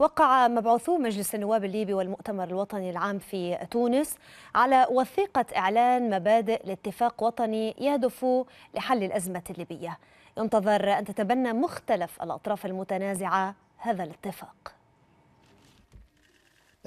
وقع مبعوثو مجلس النواب الليبي والمؤتمر الوطني العام في تونس على وثيقة إعلان مبادئ لاتفاق وطني يهدف لحل الأزمة الليبية. ينتظر أن تتبنى مختلف الأطراف المتنازعة هذا الاتفاق.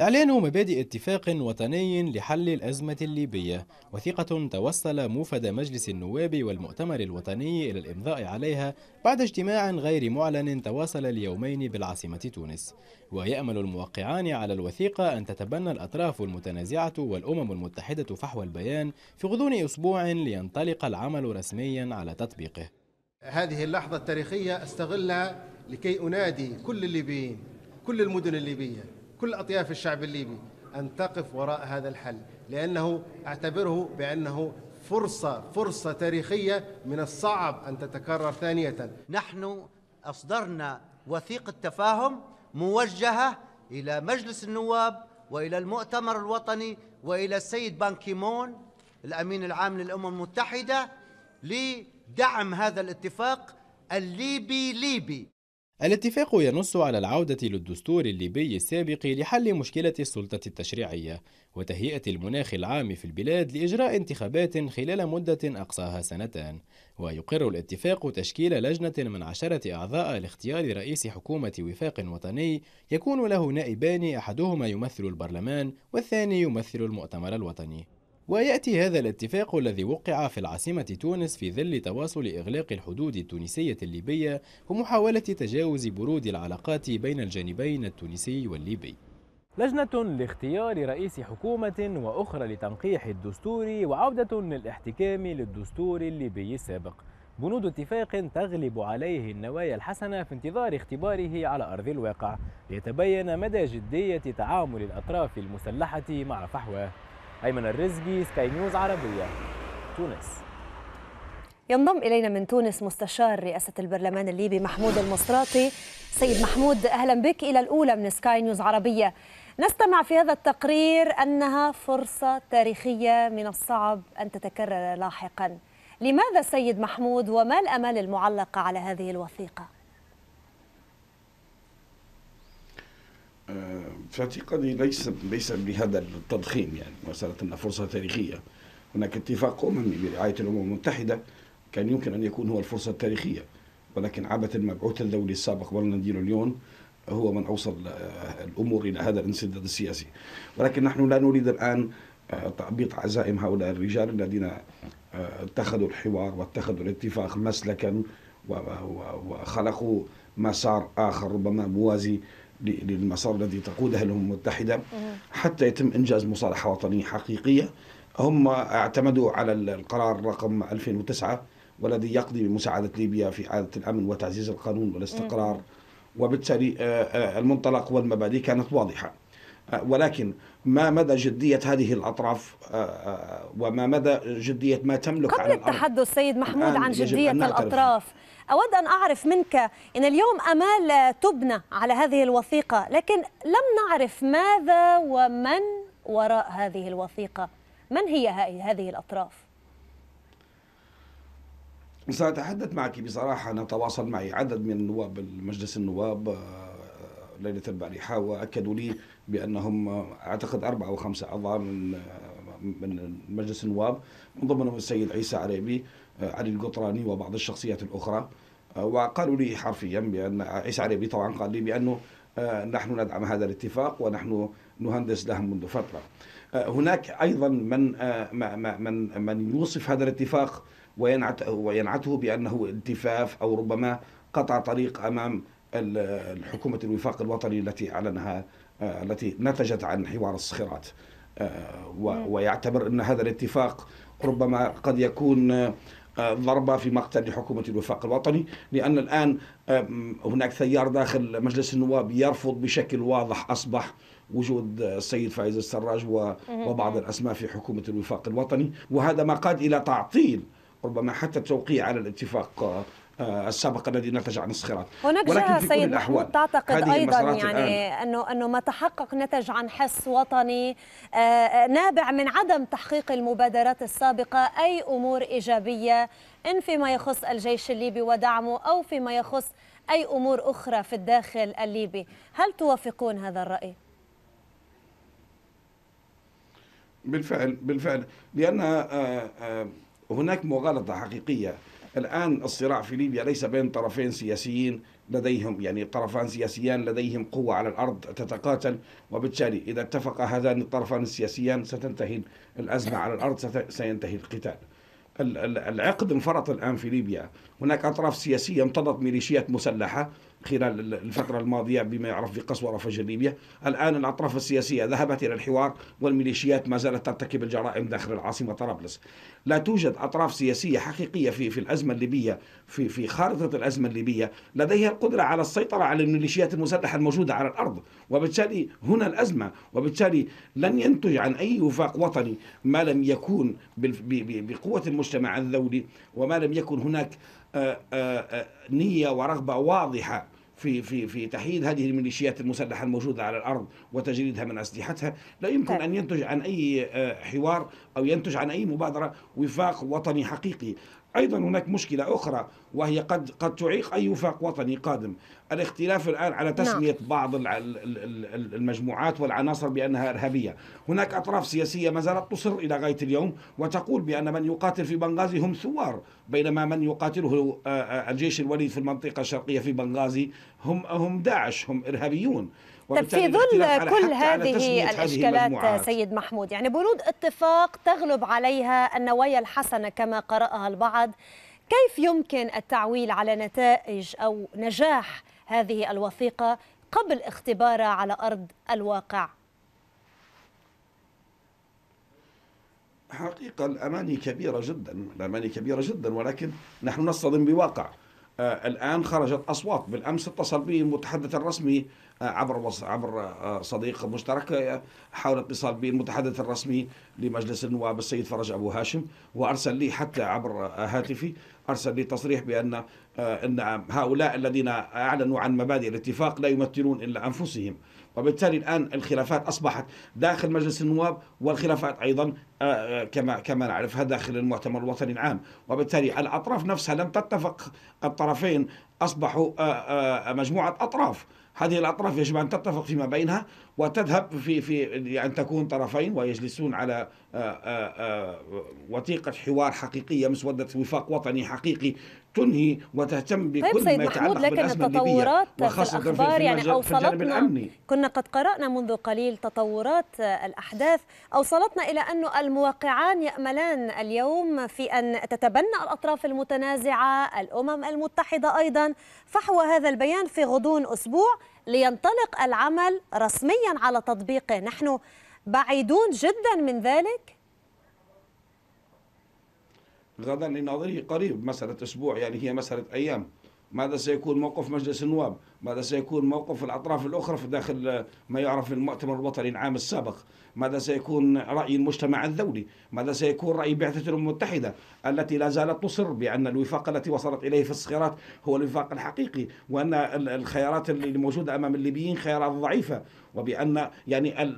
إعلان مبادئ اتفاق وطني لحل الأزمة الليبية. وثيقة توصل موفد مجلس النواب والمؤتمر الوطني إلى الإمضاء عليها بعد اجتماع غير معلن تواصل اليومين بالعاصمة تونس. ويأمل الموقعان على الوثيقة أن تتبنى الأطراف المتنازعة والأمم المتحدة فحوى البيان في غضون أسبوع لينطلق العمل رسميا على تطبيقه. هذه اللحظة التاريخية أستغلها لكي أنادي كل الليبيين كل المدن الليبية كل أطياف الشعب الليبي أن تقف وراء هذا الحل لأنه أعتبره بأنه فرصة فرصة تاريخية من الصعب أن تتكرر ثانية. نحن أصدرنا وثيقة تفاهم موجهة إلى مجلس النواب وإلى المؤتمر الوطني وإلى السيد بانكيمون الأمين العام للأمم المتحدة لدعم هذا الاتفاق الليبي ليبي. الاتفاق ينص على العودة للدستور الليبي السابق لحل مشكلة السلطة التشريعية وتهيئة المناخ العام في البلاد لإجراء انتخابات خلال مدة أقصاها سنتان. ويقر الاتفاق تشكيل لجنة من عشرة أعضاء لاختيار رئيس حكومة وفاق وطني يكون له نائبان أحدهما يمثل البرلمان والثاني يمثل المؤتمر الوطني. ويأتي هذا الاتفاق الذي وقع في العاصمة تونس في ظل تواصل إغلاق الحدود التونسية الليبية ومحاولة تجاوز برود العلاقات بين الجانبين التونسي والليبي. لجنة لاختيار رئيس حكومة وأخرى لتنقيح الدستور وعودة للاحتكام للدستور الليبي السابق. بنود اتفاق تغلب عليه النوايا الحسنة في انتظار اختباره على أرض الواقع. ليتبين مدى جدية تعامل الأطراف المسلحة مع فحواه. أيمن الرزقي سكاي نيوز عربية تونس. ينضم إلينا من تونس مستشار رئاسة البرلمان الليبي محمود المصراطي. سيد محمود أهلا بك إلى الأولى من سكاي نيوز عربية. نستمع في هذا التقرير أنها فرصة تاريخية من الصعب أن تتكرر لاحقا. لماذا سيد محمود وما الأمال المعلقة على هذه الوثيقة؟ اعتقادي ليس ليس بهذا التضخيم يعني مسألة أنها فرصة تاريخية. هناك اتفاق أممي برعاية الأمم المتحدة كان يمكن أن يكون هو الفرصة التاريخية ولكن عبث المبعوث الدولي السابق برناردينو ليون هو من أوصل الأمور إلى هذا الانسداد السياسي. ولكن نحن لا نريد الآن تعبيط عزائم هؤلاء الرجال الذين اتخذوا الحوار واتخذوا الاتفاق مسلكا وخلقوا مسار آخر ربما موازي للمسار الذي تقوده الأمم المتحدة حتى يتم إنجاز مصالحة وطنية حقيقية. هم اعتمدوا على القرار رقم 2009 والذي يقضي بمساعدة ليبيا في إعادة الأمن وتعزيز القانون والاستقرار. وبالتالي المنطلق والمبادئ كانت واضحة. ولكن ما مدى جدية هذه الأطراف وما مدى جدية ما تملك قبل على الأرض؟ التحدث سيد محمود عن جدية الأطراف. أود أن أعرف منك أن اليوم أمال تبنى على هذه الوثيقة لكن لم نعرف ماذا ومن وراء هذه الوثيقة. من هي هذه الأطراف؟ سأتحدث معك بصراحة نتواصل معي عدد من النواب مجلس النواب ليلة البارحة وأكدوا لي بأنهم أعتقد أربعة أو خمسة أعضاء من من مجلس النواب من ضمنهم السيد عيسى عريبي علي القطراني وبعض الشخصيات الأخرى. وقالوا لي حرفيا بأن عيسى عريبي طبعا قال لي بأنه نحن ندعم هذا الاتفاق ونحن نهندس له منذ فترة. هناك أيضا من من من يوصف هذا الاتفاق وينعته بأنه التفاف أو ربما قطع طريق أمام الحكومة الوفاق الوطني التي أعلنها التي نتجت عن حوار الصخرات ويعتبر أن هذا الاتفاق ربما قد يكون ضربة في مقتل لحكومة الوفاق الوطني لأن الآن هناك ثيار داخل مجلس النواب يرفض بشكل واضح أصبح وجود السيد فايز السراج وبعض الأسماء في حكومة الوفاق الوطني وهذا ما قاد إلى تعطيل ربما حتى التوقيع على الاتفاق السابق الذي نتج عن الصخرات. هناك جهة سيد محمود تعتقد أيضا يعني أنه أنه ما تحقق نتج عن حس وطني نابع من عدم تحقيق المبادرات السابقة أي أمور إيجابية إن فيما يخص الجيش الليبي ودعمه أو فيما يخص أي أمور أخرى في الداخل الليبي. هل توافقون هذا الرأي؟ بالفعل بالفعل. لأن آه، آه، هناك مغالطة حقيقية. الآن الصراع في ليبيا ليس بين طرفين سياسيين لديهم يعني طرفان سياسيان لديهم قوة على الأرض تتقاتل وبالتالي إذا اتفق هذان الطرفان السياسيان ستنتهي الأزمة على الأرض سينتهي القتال. العقد انفرط الآن في ليبيا. هناك أطراف سياسية امتضت ميليشيات مسلحة خلال الفترة الماضية بما يعرف بقسوة فجر ليبيا. الآن الأطراف السياسية ذهبت إلى الحوار والميليشيات ما زالت ترتكب الجرائم داخل العاصمة طرابلس. لا توجد أطراف سياسية حقيقية في في الأزمة الليبية في في خارطة الأزمة الليبية لديها القدرة على السيطرة على الميليشيات المسلحة الموجودة على الأرض. وبالتالي هنا الأزمة وبالتالي لن ينتج عن أي وفاق وطني ما لم يكون بقوة المجتمع الدولي وما لم يكن هناك آه، آه، آه، نية ورغبة واضحة في في في تحييد هذه الميليشيات المسلحة الموجودة على الأرض وتجريدها من أسلحتها لا يمكن طيب. أن ينتج عن أي حوار أو ينتج عن أي مبادرة وفاق وطني حقيقي أيضا هناك مشكلة أخرى وهي قد قد تعيق أي وفاق وطني قادم الاختلاف الآن على. تسمية نعم. بعض المجموعات والعناصر بأنها إرهابية هناك أطراف سياسية ما زالت تصر إلى غاية اليوم وتقول بأن من يقاتل في بنغازي هم ثوار بينما من يقاتله الجيش الوليد في المنطقة الشرقية في بنغازي هم هم داعش هم إرهابيون طيب في ظل كل هذه الإشكالات سيد محمود يعني بنود اتفاق تغلب عليها النوايا الحسنة كما قرأها البعض. كيف يمكن التعويل على نتائج أو نجاح هذه الوثيقة قبل اختبارها على أرض الواقع؟ حقيقة الأماني كبيرة جدا الأماني كبيرة جدا ولكن نحن نصطدم بواقع. آه الآن خرجت أصوات بالأمس اتصل بي المتحدث الرسمي عبر عبر آه صديق مشترك آه، حاول اتصال بي المتحدث الرسمي لمجلس النواب السيد فرج أبو هاشم وأرسل لي حتى عبر آه، هاتفي أرسل لي تصريح آه، أن هؤلاء الذين أعلنوا عن مبادئ الاتفاق لا يمثلون إلا أنفسهم. وبالتالي الآن الخلافات أصبحت داخل مجلس النواب والخلافات آه، آه، كما كما نعرفها داخل المؤتمر الوطني العام. وبالتالي الأطراف نفسها لم تتفق الطرفين أصبحوا آه، مجموعة أطراف. هذه الأطراف يجب أن تتفق فيما بينها وتذهب في في أن تكون طرفين ويجلسون على وثيقة حوار حقيقية مسودة وفاق وطني حقيقي. تنهي وتهتم بكل طيب سيد ما يتعلق محمود لكن التطورات في الأخبار في يعني أوصلتنا كنا قد قرأنا منذ قليل تطورات الأحداث. أوصلتنا إلى أن المواقعان يأملان اليوم في أن تتبنى الأطراف المتنازعة الأمم المتحدة أيضا. فحوى هذا البيان في غضون أسبوع لينطلق العمل رسميا على تطبيقه. نحن بعيدون جدا من ذلك. غدا لناظره قريب مسألة أسبوع يعني هي مسألة أيام. ماذا سيكون موقف مجلس النواب؟ ماذا سيكون موقف الأطراف الأخرى في داخل ما يعرف المؤتمر الوطني العام السابق؟ ماذا سيكون رأي المجتمع الدولي؟ ماذا سيكون رأي بعثة الأمم المتحدة التي لا زالت تصر بأن الوفاق التي وصلت إليه في الصخيرات هو الوفاق الحقيقي وأن الخيارات اللي موجودة أمام الليبيين خيارات ضعيفة وبأن يعني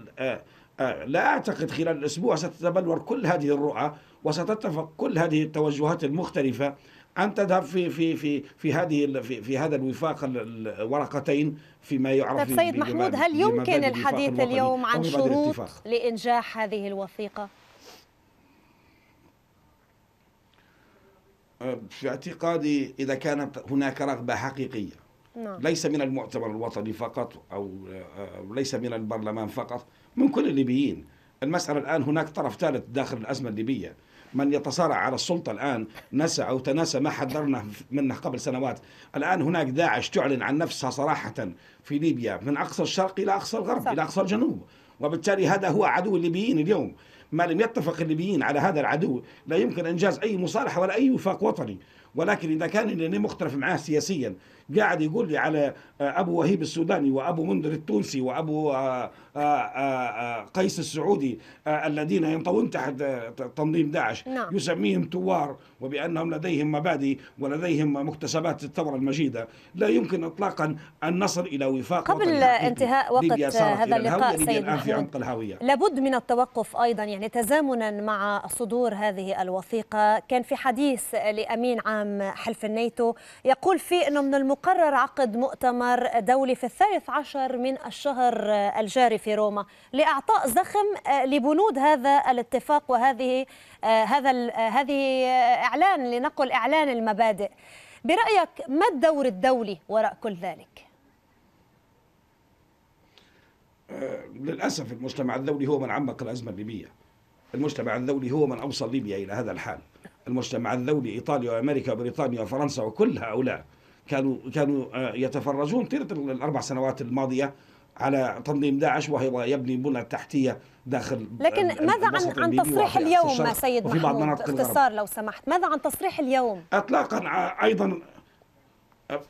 لا أعتقد خلال الأسبوع ستتبلور كل هذه الرؤى وستتفق كل هذه التوجهات المختلفة أن تذهب في في في في هذه في, في هذا الوفاق الورقتين فيما يعرف طيب سيد محمود هل يمكن الحديث اليوم عن شروط لإنجاح هذه الوثيقة؟ أه، في اعتقادي إذا كانت هناك رغبة حقيقية نعم. ليس من المؤتمر الوطني فقط أو أه، ليس من البرلمان فقط من كل الليبيين المسألة الآن هناك طرف ثالث داخل الأزمة الليبية من يتصارع على السلطة الآن نسى أو تناسى ما حذرنا منه قبل سنوات. الآن هناك داعش تعلن عن نفسها صراحة في ليبيا من أقصى الشرق إلى أقصى الغرب صح. إلى أقصى الجنوب. وبالتالي هذا هو عدو الليبيين اليوم. ما لم يتفق الليبيين على هذا العدو. لا يمكن إنجاز أي مصالحة ولا أي وفاق وطني. ولكن إذا كان اللي مختلف معاه سياسيا قاعد يقول لي على آه، أبو وهيب السوداني وأبو منذر التونسي وأبو آه، آه، قيس السعودي الذين ينطوون تحت تنظيم داعش. نعم. يسميهم ثوار وبأنهم لديهم مبادئ ولديهم مكتسبات الثورة المجيدة. لا يمكن إطلاقا أن نصل إلى وفاق قبل انتهاء وقت هذا اللقاء سيد محمود. لابد من التوقف أيضا يعني يعني تزامنا مع صدور هذه الوثيقة. كان في حديث لأمين عام حلف الناتو يقول فيه أنه من المقرر عقد مؤتمر دولي في الثالث عشر من الشهر الجاري في روما لإعطاء زخم لبنود هذا الاتفاق وهذه هذا هذه إعلان لنقل إعلان المبادئ. برأيك ما الدور الدولي وراء كل ذلك؟ للأسف المجتمع الدولي هو من عمق الأزمة الليبية. المجتمع الدولي هو من أوصل ليبيا إلى هذا الحال. المجتمع الدولي إيطاليا وأمريكا وبريطانيا وفرنسا وكل هؤلاء كانوا كانوا يتفرجون طيلة الأربع سنوات الماضية على تنظيم داعش وهو يبني بنى تحتية داخل لكن ماذا عن عن تصريح اليوم سيد محمود اختصار لو سمحت. ماذا عن تصريح اليوم؟ اطلاقا أيضا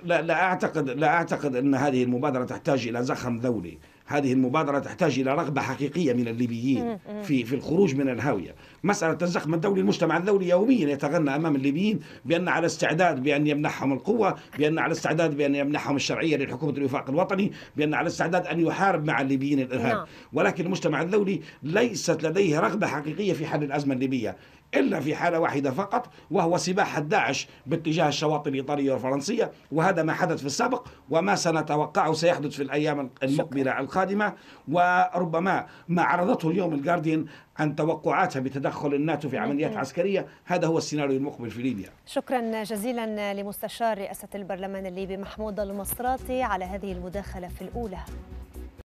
لا لا أعتقد لا أعتقد أن هذه المبادرة تحتاج إلى زخم دولي هذه المبادرة تحتاج إلى رغبة حقيقية من الليبيين في في الخروج من الهاوية. مسألة الزخم الدولي المجتمع الدولي يوميا يتغنى أمام الليبيين بأن على استعداد بأن يمنحهم القوة بأن على استعداد بأن يمنحهم الشرعية لحكومة الوفاق الوطني بأن على استعداد أن يحارب مع الليبيين الإرهاب. نعم. ولكن المجتمع الدولي ليست لديه رغبة حقيقية في حل الأزمة الليبية. إلا في حالة واحدة فقط وهو سباحة داعش باتجاه الشواطئ الإيطالية والفرنسية وهذا ما حدث في السابق وما سنتوقعه سيحدث في الأيام المقبلة القادمة. وربما ما عرضته اليوم الجارديان عن توقعاتها بتدخل الناتو في عمليات عسكرية هذا هو السيناريو المقبل في ليبيا. شكرا جزيلا لمستشار رئاسة البرلمان الليبي محمود المصراتي على هذه المداخلة في الأولى.